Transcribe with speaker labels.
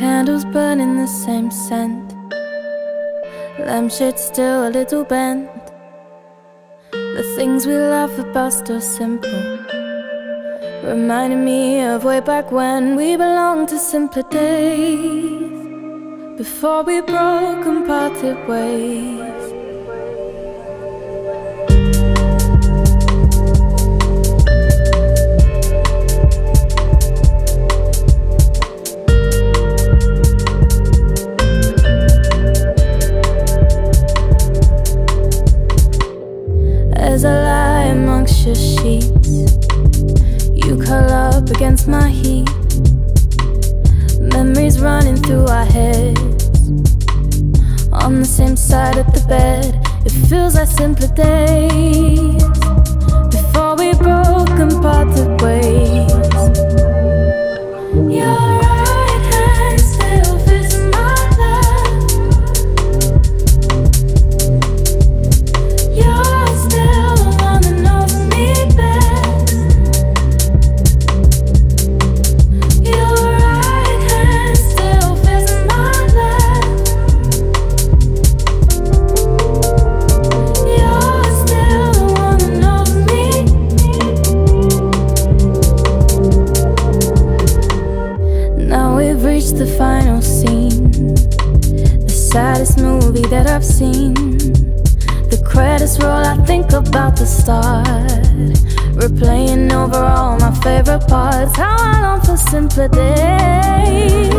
Speaker 1: Candles burning the same scent. Lampshade still a little bent. The things we laugh about still simple. Reminding me of way back when we belonged to simpler days. Before we broke and parted ways. As I lie amongst your sheets, you curl up against my heat. Memories running through our heads. On the same side of the bed, it feels like simpler days. Before we broke and parted ways. The final scene, the saddest movie that I've seen. The credits roll, I think about the start. Replaying over all my favorite parts. How I long for simpler days.